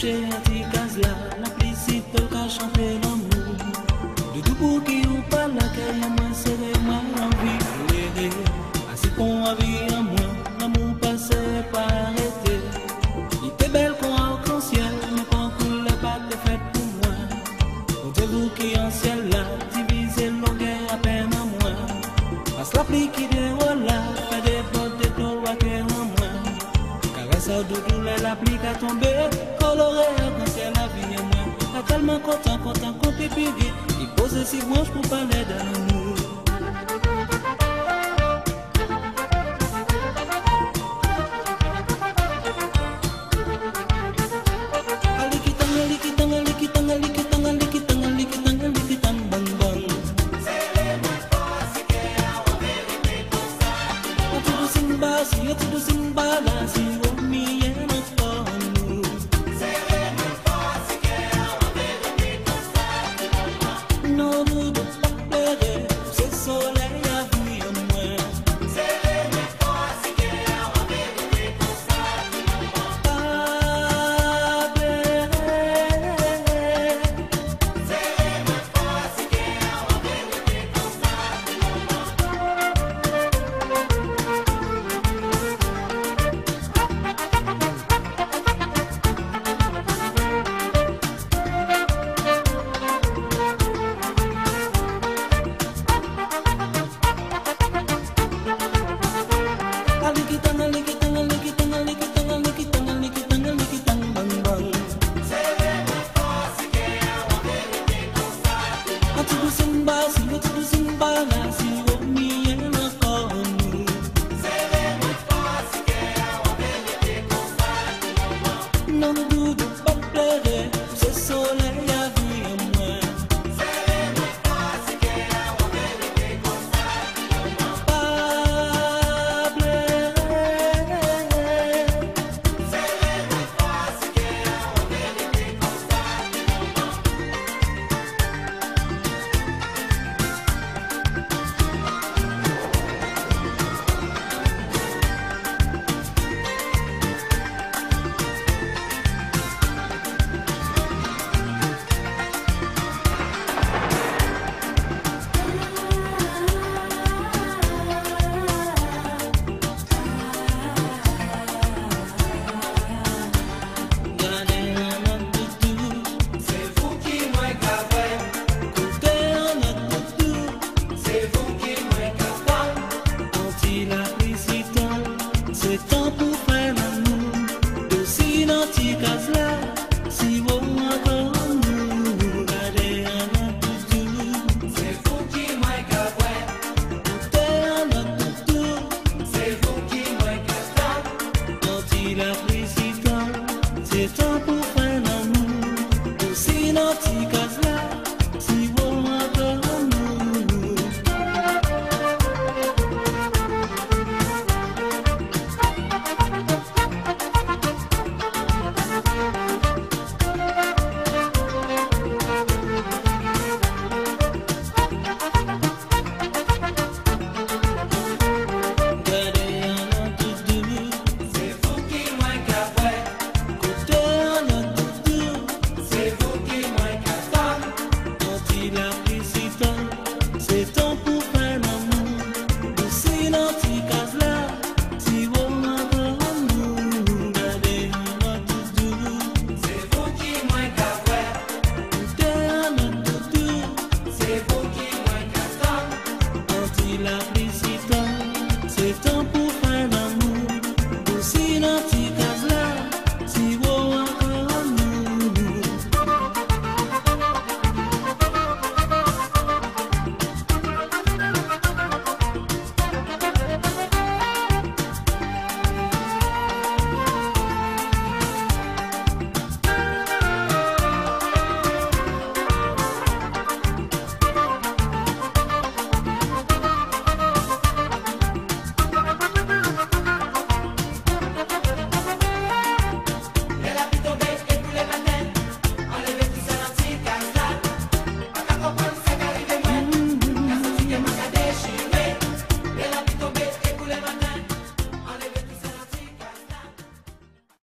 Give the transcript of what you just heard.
touché à là La plisite peut qu'à chanter l'amour. De tout pour qui ou pas la caille à moi serait ma envie Ainsi qu'on a vie à moi L'amour passé pas arrêté Il était belle qu'on arc-en-ciel Mais pas que la pâte est faite pour moi. Comptez-vous qui en ciel là Divisez longueur à peine à moi Passe la pluie qui la tombe Kolore akonte la vie mwen La kalman kontan kontan kon pipi vit I pose si wanj pou pale dan zumba, singo tudo zumba once it's.